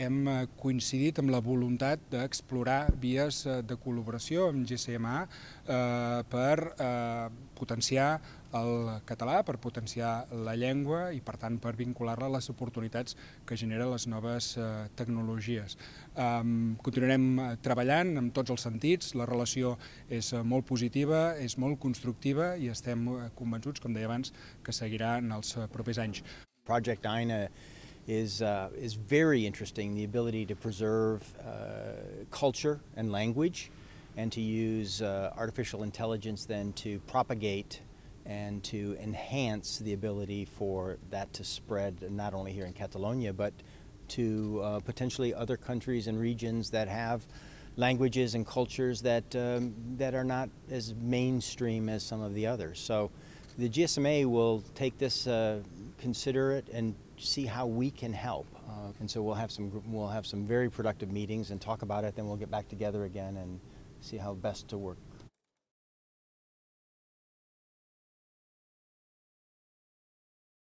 Hem eh, coincidit amb la voluntat d'explorar vies eh, de col·laboració amb GCMA eh, per eh, potenciar el català, per potenciar la llengua i, per tant, per vincular-la a les oportunitats que generen les noves eh, tecnologies. Continuarem treballant en tots els sentits, la relació és molt positiva, és molt constructiva i estem convençuts, com deia abans, que seguirà en els propers anys. Project Aina is, uh, is very interesting. The ability to preserve uh, culture and language and to use uh, artificial intelligence then to propagate and to enhance the ability for that to spread not only here in Catalonia but to uh, potentially other countries and regions that have languages and cultures that, um, that are not as mainstream as some of the others. So the GSMA will take this, uh, consider it, and see how we can help. Uh, and so we'll have some we'll have some very productive meetings and talk about it. Then we'll get back together again and see how best to work